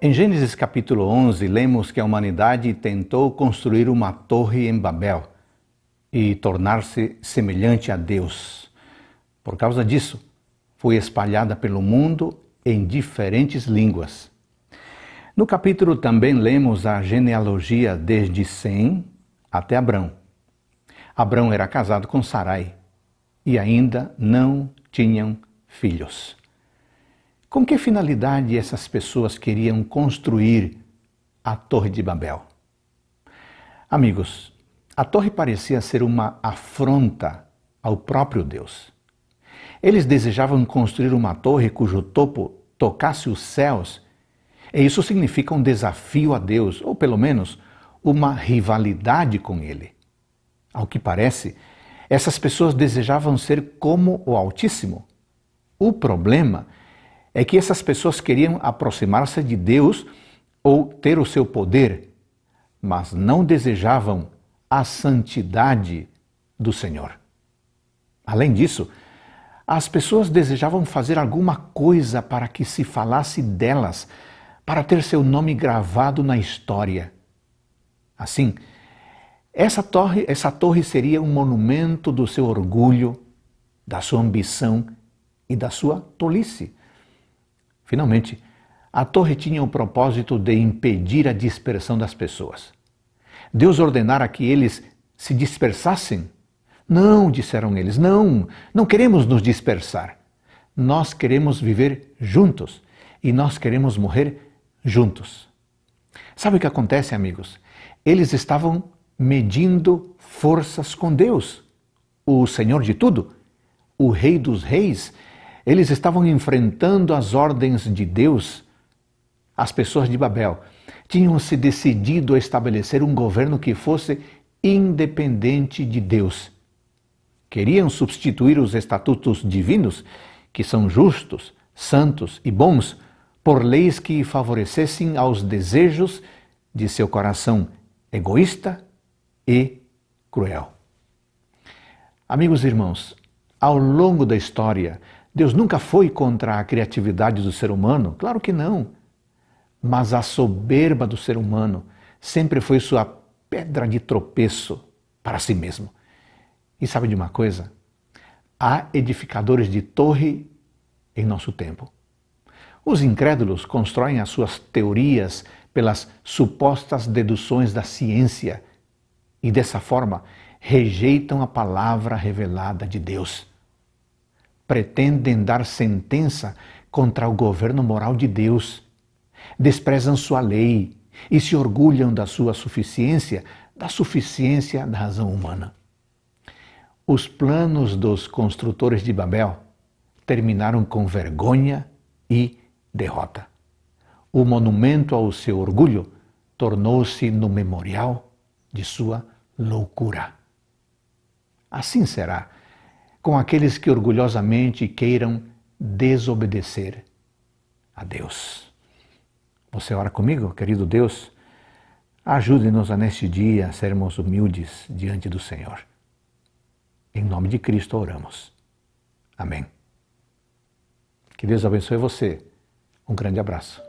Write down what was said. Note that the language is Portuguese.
Em Gênesis capítulo 11, lemos que a humanidade tentou construir uma torre em Babel e tornar-se semelhante a Deus. Por causa disso, foi espalhada pelo mundo em diferentes línguas. No capítulo também lemos a genealogia desde Sem até Abrão. Abrão era casado com Sarai e ainda não tinham filhos. Com que finalidade essas pessoas queriam construir a Torre de Babel? Amigos, a torre parecia ser uma afronta ao próprio Deus. Eles desejavam construir uma torre cujo topo tocasse os céus, e isso significa um desafio a Deus, ou pelo menos uma rivalidade com Ele. Ao que parece, essas pessoas desejavam ser como o Altíssimo. O problema é que essas pessoas queriam aproximar-se de Deus ou ter o seu poder, mas não desejavam a santidade do Senhor. Além disso, as pessoas desejavam fazer alguma coisa para que se falasse delas, para ter seu nome gravado na história. Assim, essa torre, essa torre seria um monumento do seu orgulho, da sua ambição e da sua tolice. Finalmente, a torre tinha o propósito de impedir a dispersão das pessoas. Deus ordenara que eles se dispersassem? Não, disseram eles, não, não queremos nos dispersar. Nós queremos viver juntos e nós queremos morrer juntos. Sabe o que acontece, amigos? Eles estavam medindo forças com Deus, o Senhor de tudo, o Rei dos Reis eles estavam enfrentando as ordens de Deus. As pessoas de Babel tinham se decidido a estabelecer um governo que fosse independente de Deus. Queriam substituir os estatutos divinos, que são justos, santos e bons, por leis que favorecessem aos desejos de seu coração egoísta e cruel. Amigos e irmãos, ao longo da história, Deus nunca foi contra a criatividade do ser humano? Claro que não. Mas a soberba do ser humano sempre foi sua pedra de tropeço para si mesmo. E sabe de uma coisa? Há edificadores de torre em nosso tempo. Os incrédulos constroem as suas teorias pelas supostas deduções da ciência e, dessa forma, rejeitam a palavra revelada de Deus pretendem dar sentença contra o governo moral de Deus, desprezam sua lei e se orgulham da sua suficiência, da suficiência da razão humana. Os planos dos construtores de Babel terminaram com vergonha e derrota. O monumento ao seu orgulho tornou-se no memorial de sua loucura. Assim será com aqueles que orgulhosamente queiram desobedecer a Deus. Você ora comigo, querido Deus? Ajude-nos a neste dia a sermos humildes diante do Senhor. Em nome de Cristo oramos. Amém. Que Deus abençoe você. Um grande abraço.